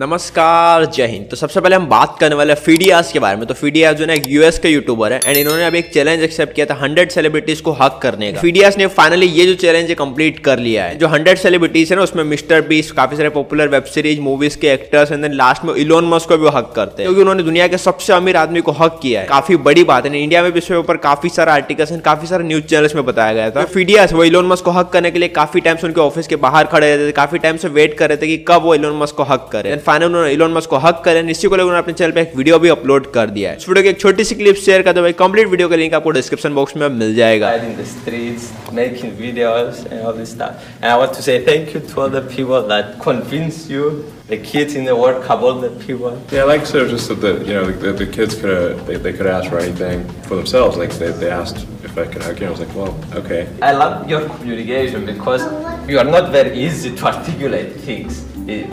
नमस्कार, जय हिंद। तो सबसे पहले हम बात करने वाले हैं फीडियास के बारे में। तो फीडियास जो है एक यूएस के यूट्यूबर है एंड इन्होंने अभी एक चैलेंज एक्सेप्ट किया था हंड्रेड सेलिब्रिटीज को हक करने का। फीडियास ने फाइनली ये जो चैलेंज कंप्लीट कर लिया है, जो हंड्रेड सेलिब्रिटीज है ना, उसमें मिस्टर बीस काफ़ी सारे पॉपुलर वेब सीरीज़ मूवीज़ के एक्टर्स एंड लास्ट में इलोन मस्क को भी हक करते हैं। क्योंकि उन्होंने दुनिया के सबसे अमीर आदमी को हक किया है। काफ़ी बड़ी बात है इंडिया में भी इसके ऊपर काफ़ी सारे आर्टिकल्स एंड काफ़ी सारे न्यूज़ चैनल्स में बताया गया था। फीडियास वो इलोन मस्क को हक करने के लिए काफ़ी टाइम से उनके ऑफ़िस के बाहर खड़े रहते थे, काफ़ी टाइम से वेट कर रहे थे कि कब वो इलोन मस्क को हक करे। फाइनल उन्होंने इलोन मस्क को हक करें इसी को लेकर उन्होंने अपने चैनल पे एक वीडियो भी अपलोड कर दिया है इस वीडियो की एक छोटी सी क्लिप शेयर कर दो भाई कंप्लीट वीडियो का लिंक आपको डिस्क्रिप्शन बॉक्स में मिल जाएगा the making videos and all this stuff. And I want to say thank you to all the people that convinced you, the kids in the World Cup, all the people. Yeah, like so just that the you know the, the kids could have they, they could ask for anything for themselves. Like they, they asked if I could hug you. I was like, well, okay. I love your communication because you are not very easy to articulate things.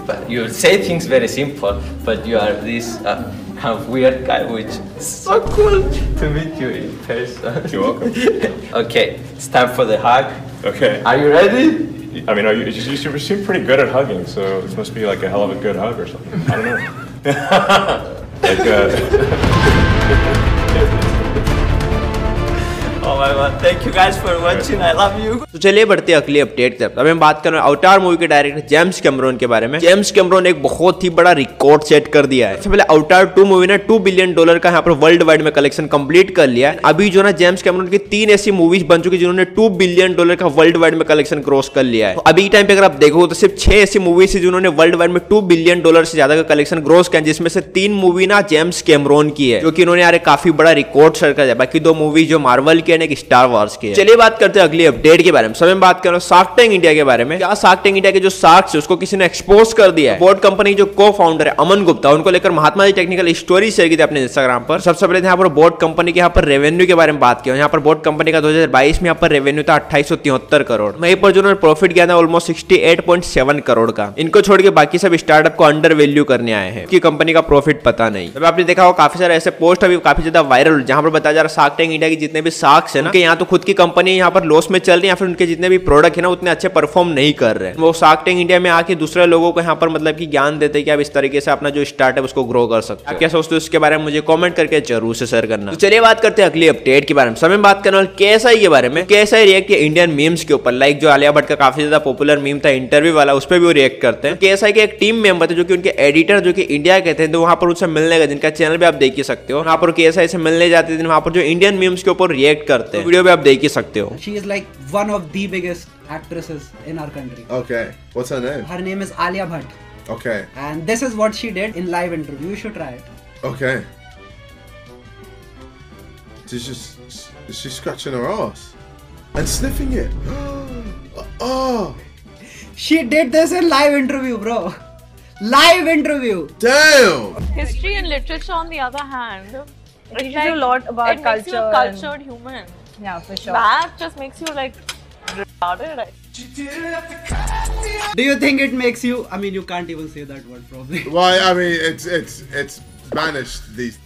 But you say things very simple, but you are this uh, kind of weird guy, which is so cool to meet you in person. You're welcome. okay, it's time for the hug. Okay. Are you ready? I mean, are you, you, you seem pretty good at hugging, so this must be like a hell of a good hug or something. I don't know. like, uh, thank you guys for watching. I love you. तो चलिए बढ़ते हैं अगली update तरफ़। अभी हम बात कर रहे हैं अवतार मूवी के डायरेक्टर जेम्स कैमरोन के बारे में। जेम्स कैमरोन एक बहुत ही बड़ा रिकॉर्ड सेट कर दिया है। सबसे पहले अवतार टू मूवी ने टू बिलियन डॉलर का यहाँ पर वर्ल्ड वाइड में कलेक्शन कंप्लीट कर लिया है। अभी जो ना जेम्स कैमरोन की तीन ऐसी मूवीज़ बन चुकी जिन्होंने टू बिलियन डॉलर का वर्ल्ड वाइड में कलेक्शन क्रॉस कर लिया है। तो अभी टाइम पे अगर आप देखो तो सिर्फ़ छह ऐसी मूवीज़ है जिन्होंने वर्ल्ड वाइड में टू बिलियन डॉलर से ज़्यादा का कलेक्शन क्रॉस किया जिसमें से तीन मूवी ना जेम्स कैमरोन की है, जो कि इन्होंने यार काफ़ी बड़ा रिकॉर्ड सर कर दिया बाकी दो मूवी जो मार्वल की है स्टार वार्स की चलिए बात करते हैं अगली अपडेट के बारे में। समय बात करो शार्क टैंक इंडिया के बारे में। क्या शार्क टैंक इंडिया के जो शार्क्स है, उसको किसी ने एक्सपोज कर दिया है? बोर्ड कंपनी जो को फाउंडर है, अमन गुप्ता, उनको लेकर Mahatma ji technical story share की थी अपने इंस्टाग्राम पर। सबसे पहले यहाँ पर बोर्ड कंपनी के यहाँ पर रेवेन्यू के बारे में बात किया। यहाँ पर बोर्ड कंपनी का 2022 में यहाँ पर रेवेन्यू था अट्ठाईस करोड़। वहीं पर जो उन्होंने प्रॉफिट किया था ऑलमोस्ट 68.7 करोड़ का। इनको छोड़ के बाकी सब स्टार्टअप को अंडर वैल्यू करने आए हैं। कि कंपनी का प्रॉफिट पता नहीं। अब आपने देखा होगा, काफ़ी सारे ऐसे पोस्ट अभी काफ़ी ज़्यादा वायरल जहाँ पर बताया जा रहा है शार्क टैंक इंडिया की जितने भी शार्क्स है ना यहाँ तो खुद की कंपनी यहाँ पर लॉस में चल रही है, या फिर उनके जितने भी प्रोडक्ट है ना, उतने अच्छे परफॉर्म नहीं कर रहे हैं। वो शार्क टैंक इंडिया में आके दूसरे लोगों को यहाँ पर मतलब कि ज्ञान देते कि आप इस तरीके से अपना जो स्टार्टअप उसको ग्रो कर सकते हैं। क्या सोचते हो इसके बारे में मुझे कमेंट करके ज़रूर से शेयर करना। तो चलिए बात करते हैं अगली अपडेट के बारे में। समय बात करने वाले केएसआई के बारे में। केएसआई रिएक्ट किया इंडियन मीम्स के ऊपर। लाइक जो आलिया भट्ट का काफ़ी ज़्यादा पॉपुलर मीम था इंटरव्यू वाला, उस पर भी वो रिएक्ट करते हैं। केएसआई के एक टीम मेंबर थे, जो कि उनके एडिटर जो कि इंडिया के थे तो वहाँ पर उनसे मिलने गए, जिनका चैनल भी आप देख ही सकते हो। वहाँ पर केएसआई से मिलने जाते थे, वहाँ पर जो इंडियन मीम्स के ऊपर रिएक्ट करते हैं। वीडियो भी आप देख ही सकते हो She is like one of the biggest actresses in our country. Okay. What's her name? Her name is Alia Bhatt. Okay. And this is what she did in live interview. You should try it. Okay. She's just she's scratching her ass and sniffing it. oh, She did this in live interview, bro. Live interview. damn! History and literature, on the other hand, it teaches you a lot about it makes you a culture and- cultured human. Yeah, for sure. That just makes you like retarded. I- Do you think it makes you? I mean, you can't even say that word probably. Why? I mean, it's it's it's banished these.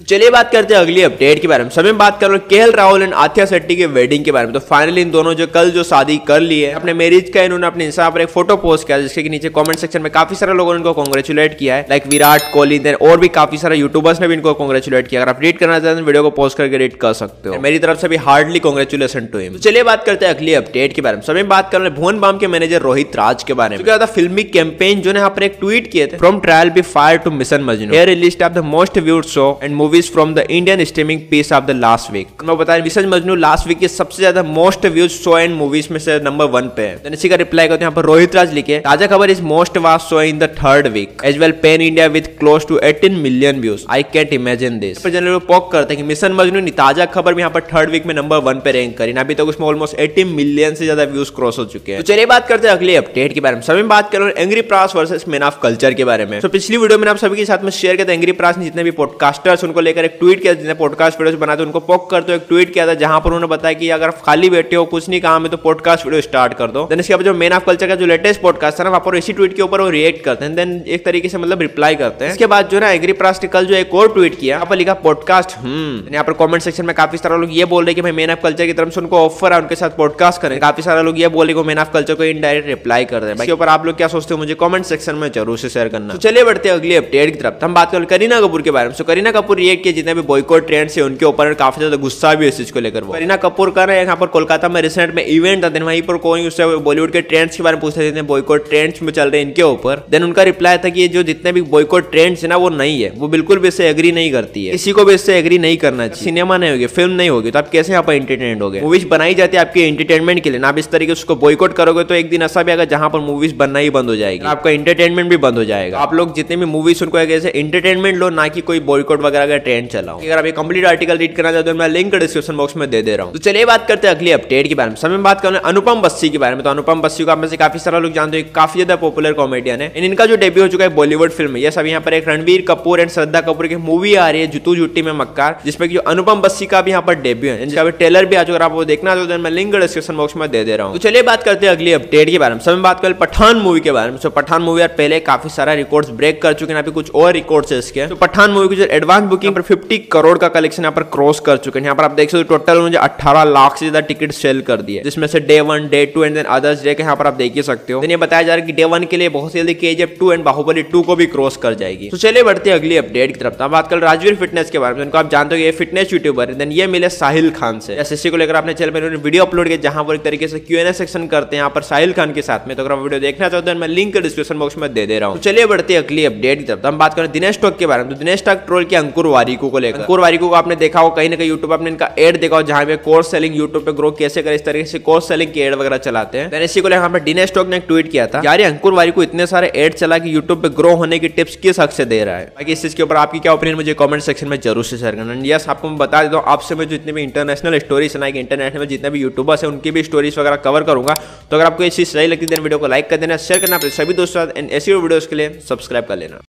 चलिए बात करते हैं अगली update के बारे में। सभी बात कर रहे हैं केएल राहुल एंड आथ्या शेट्टी के वेडिंग के बारे में। तो फाइनली इन दोनों जो कल जो शादी कर ली है, अपने मैरिज का इन्होंने अपने इंस्टा पर एक फ़ोटो पोस्ट किया, जिसके नीचे कमेंट सेक्शन में काफ़ी सारे लोगों ने इनको कांग्रेचुलेट किया है। लाइक विराट कोहली और भी काफ़ी सारे यूट्यूबर्स ने भी इनको कॉन्ग्रेचुलेट किया। अगर आप करना चाहते हैं वीडियो को पोस्ट करके रीड कर सकते हो। मेरी तरफ़ से भी हार्डली कांग्रेचुलेशन टू हिम चलिए बात करते हैं अगली अपडेट के बारे में। सभी बात कर रहे हैं भुवन बाम के मैनेजर रोहित राज के बारे में। फिल्मी कैंपेन जो ने यहाँ पर एक ट्वीट किए थे from trial by fire to Mission Majnu list of the most viewed show and movies from the Indian streaming piece of the last week मैं बता रहा मिशन मजनू लास्ट वीक की सबसे ज़्यादा most views show and movies में से number one पे है। इसी का रिप्लाई करते हैं पर रोहित राज लिखे, Taaza Khabar is most watched show in the third week as well pan India with close to 18 million views I can't imagine this पर जनरल पॉक करते हैं कि मिशन मजनू ताज़ा खबर यहाँ पर थर्ड वीक में नंबर वन पे रैंक करी। अभी तक उसमें ऑलमोस्ट 80 मिलियन से ज़्यादा व्यूज़ क्रॉस हो चुके हैं। तो चलिए बात करते हैं अगले अपडेट के बारे में। सभी बात कर angry Prash versus man of culture के बारे में। तो पिछली वीडियो में आप सभी के साथ में शेयर था एंग्री प्रास ने जितने भी भी पॉडकास्टर्स उनको लेकर एक ट्वीट किया जिन्हें पॉडकास्ट वीडियो बनाते उनको पोक करते एक ट्वीट किया था, जहाँ पर उन्होंने बताया कि अगर खाली बैठे हो, कुछ नहीं काम है तो पॉडकास्ट वीडियो स्टार्ट कर दो। देन इसके बाद जो मेन ऑफ़ कल्चर का जो लेटेस्ट पॉडकास्ट है ना, वहाँ पर इसी ट्वीट के ऊपर वो रिएक्ट करते हैं। देन एक तरीके से मतलब रिप्लाई करते हैं। इसके बाद जो है एग्री प्रास्ट कल जो एक और ट्वीट किया यहाँ पर लिखा पॉडकास्ट हम्म। यहाँ पर कमेंट सेक्शन में काफ़ी सारे लोग ये बोल रहे कि भाई मेन ऑफ़ कल्चर की तरफ़ से उनको ऑफ़र है, उनके साथ पॉडकास्ट करें। काफ़ी सारे लोग ये बोले को मेन ऑफ़ कल्चर को इनडायरेक्ट रिप्लाई कर रहे हैं। इसके ऊपर आप लोग क्या सोचते हो, मुझे कमेंट सेक्शन में ज़रूर से शेयर करना। तो चलिए बढ़ते हैं अगली अपडेट की तरफ़। तो हम बात करें करीना कपूर के बारे में। सो करीना कपूर रिएक्ट किए जितने भी बॉयकॉट ट्रेंड्स है, उनके ऊपर काफ़ी ज़्यादा गुस्सा भी है इस चीज़ को लेकर वो। करीना कपूर रहे हैं, यहाँ पर कोलकाता में रिसेंट में इवेंट था देन वहीं पर कोई उससे बॉलीवुड के ट्रेंड्स के बारे में पूछते थे बॉयकॉट ट्रेंड्स में चल रहे हैं इनके ऊपर। देन उनका रिप्लाई था कि जो जितने भी बॉयकॉट ट्रेंड्स है ना, वो नहीं है। वो बिल्कुल भी इससे एग्री नहीं करती है। किसी को भी इससे एग्री नहीं करना चाहिए। सिनेमा नहीं होगी फ़िल्म नहीं होगी तो आप कैसे यहाँ पर एंटरटेनमेंट हो मूवीज़ बनाई जाती है आपके एंटरटेनमेंट के लिए। ना आप इस तरीके उसको बॉयकॉट करोगे तो एक दिन ऐसा भी आएगा जहाँ पर मूवीज़ बनना ही बंद हो जाएगी। आपका एंटरटेनमेंट भी बंद हो जाएगा। आप लोग जितने भी मूवीज़ उनको ऐसे एंटरटेनमेंट लो, ना कि कोई बॉयकॉट वगैरह का ट्रेंड चलाओ अगर आप कंप्लीट आर्टिकल रीड करना चाहते हो मैं लिंक डिस्क्रिप्शन बॉक्स में दे दे रहा हूँ। तो चलिए बात करते हैं अगली अपडेट के बारे में। समय बात करें अनुपम बस्सी के बारे में। तो अनुपम बस्सी को आप में से काफ़ी सारा लोग जानते हो, काफ़ी ज़्यादा पॉपुलर कॉमेडियन है। इनका जो डेब्यू हो चुका है बॉलीवुड फ़िल्म ये सब यहाँ पर एक रणबीर कपूर एंड श्रद्धा कपूर की मूवी आ रही है जुतू जुट्टी में मक्कार, जिसमें जो अनुपम बस्सी का भी यहाँ पर डेब्यू है। जिसका ट्रेलर भी आ चुका आप वो देखना चाहते मैं लिंक डिस्क्रिप्शन बॉक्स में दे दे रहा हूँ। तो चलिए बात करते हैं अगली अपडेट के बारे में। समय बात करें पठान मूवी के बारे में। तो पठान मूवी यार पहले काफ़ी सारा रिकॉर्ड्स ब्रेक कर चुके हैं अभी कुछ और रिकॉर्ड्स है इसके। तो पठान मूवी की जो एडवांस बुकिंग पर 50 करोड़ का कलेक्शन यहाँ पर क्रॉस कर चुके हैं। यहाँ पर आप देख सकते हो टोटल मुझे 18 लाख से ज़्यादा टिकट सेल कर दिए जिसमें से day one day two and then others day के यहाँ पर आप देख ही सकते हो। ये बताया जा रहा है कि डे वन के लिए बहुत जल्दी K G two and Baahubali two को भी क्रॉस कर जाएगी। तो चलिए बढ़ते हैं अगली अपडेट की तरफ़। तो बात कर राजवीर फिटनेस के बारे में। आप जानते हो ये फिटनेस यूट्यूबर है देन ये मिले साहिल खान से। एस को लेकर अपने चैनल पर वीडियो अपलोड किया, जहाँ पर एक तरीके से क्यू सेक्शन करते हैं यहाँ पर साहिल खान के साथ में। तो अगर वीडियो देखना चाहते हैं मैं लिंक डिस्क्रिप्शन बॉक्स में दे दे रहा हूँ। तो चलिए बढ़ते अगली अपडेट की तरफ़। हम बात करें दिनेश टॉक के बारे में। तो दिनेश टॉक ट्रोल किया अंकुर वारिको को लेकर अंकुर वारिको को आपने देखा हो कहीं ना कहीं यूट्यूब आपने इनका एड देखा हो जहाँ पे कोर्स सेलिंग यूट्यूब पे ग्रो कैसे करे इस तरीके से कोर्स सेलिंग की एड वगैरह चलाते हैं। इसी को लेकर यहाँ पर दिनेश टॉक ने एक ट्वीट किया था। यार अंकुर वारिको इतने सारे एड चला कि यूट्यूब पे ग्रो होने की टिप्स किस हक से दे रहा है? बाकी इस चीज़ के ऊपर आपकी क्या ओपिनियन मुझे कमेंट सेक्शन में ज़रूर से शेयर करना। यस आपको मैं बता देता हूँ आपसे मैं जितने भी इंटरनेशनल स्टोरीज सुनाएगी इंटरनेशनल जितने भी यूट्यूबर्स है, उनकी भी स्टोरीज वगैरह कवर करूँगा। तो अगर आपको ये चीज़ सही लगती है वीडियो को लाइक कर देना शेयर करना सभी दोस्तों ऐसी वीडियोस के लिए सब्सक्राइब कर लेना।